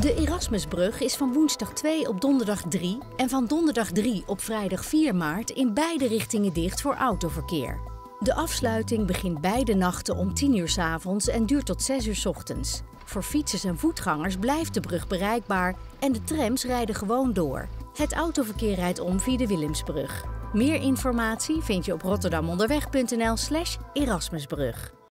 De Erasmusbrug is van woensdag 2 op donderdag 3 en van donderdag 3 op vrijdag 4 maart in beide richtingen dicht voor autoverkeer. De afsluiting begint beide nachten om 10 uur 's avonds en duurt tot 6 uur 's ochtends. Voor fietsers en voetgangers blijft de brug bereikbaar en de trams rijden gewoon door. Het autoverkeer rijdt om via de Willemsbrug. Meer informatie vind je op rotterdamonderweg.nl/slash Erasmusbrug.